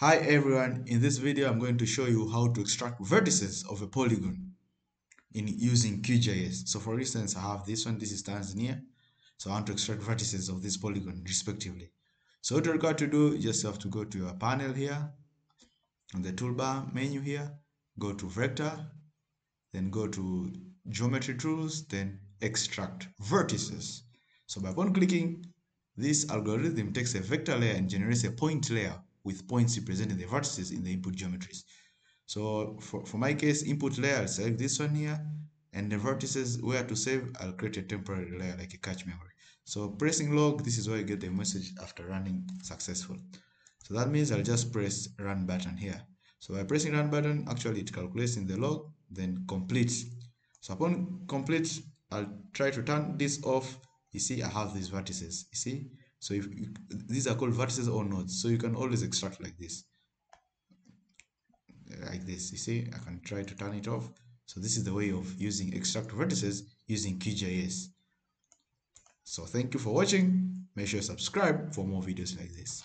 Hi everyone, in this video I'm going to show you how to extract vertices of a polygon in using QGIS. So for instance, I have this one, this is Tanzania. So I want to extract vertices of this polygon respectively. So what you require to do, you just have to go to your panel here, on the toolbar menu here, go to vector, then go to geometry tools, then extract vertices. So by one clicking, this algorithm takes a vector layer and generates a point layer with points representing the vertices in the input geometries. So for, for my case, input layer, I'll select this one here, and the vertices where to save, I'll create a temporary layer like a cache memory. So pressing log, this is where I get the message after running successful. So that means I'll just press run button here. So by pressing run button, actually it calculates in the log, then complete. So upon complete, I'll try to turn this off. You see, I have these vertices. You see, so if you, these are called vertices or nodes, so you can always extract like this, like this. You see, I can try to turn it off. So this is the way of using extract vertices using QGIS. So thank you for watching. Make sure you subscribe for more videos like this.